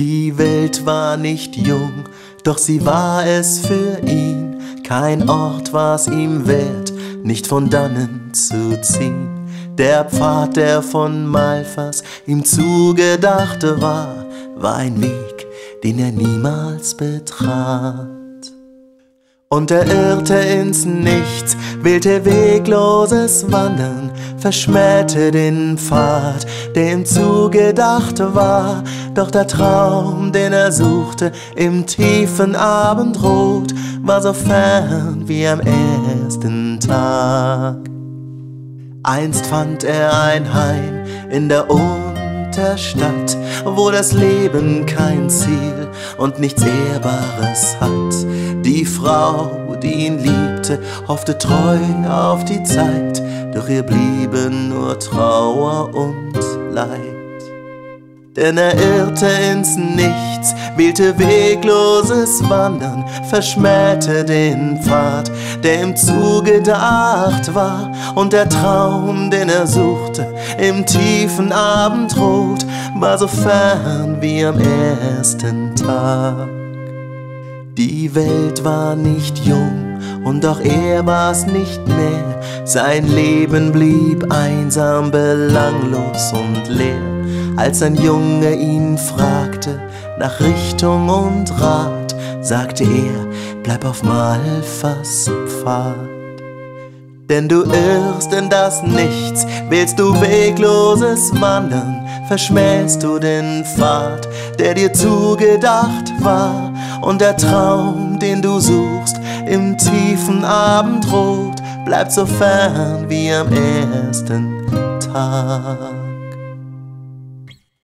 Die Welt war nicht jung, doch sie war es für ihn. Kein Ort war's ihm wert, nicht von dannen zu ziehen. Der Pfad, der von Malfas ihm zugedachte war, war ein Weg, den er niemals betrat. Und er irrte ins Nichts, wählte wegloses Wandern, verschmähte den Pfad, der ihm zugedacht war. Doch der Traum, den er suchte im tiefen Abendrot, war so fern wie am ersten Tag. Einst fand er ein Heim in der Unterstadt, wo das Leben kein Ziel und nichts Ehrbares hat. Die Frau, die ihn liebte, hoffte treu auf die Zeit, doch ihr blieben nur Trauer und Leid. Denn er irrte ins Nichts, wählte wegloses Wandern, verschmähte den Pfad, der ihm zugedacht war, und der Traum, den er suchte, im tiefen Abendrot, war so fern wie am ersten Tag. Die Welt war nicht jung und auch er war's nicht mehr. Sein Leben blieb einsam, belanglos und leer. Als ein Junge ihn fragte nach Richtung und Rat, sagte er, bleib auf Malfas Pfad. Denn du irrst in das Nichts, willst du wegloses Wandern, verschmähst du den Pfad, der dir zugedacht war, und der Traum, den du suchst, im tiefen Abendrot, bleibt so fern wie am ersten Tag.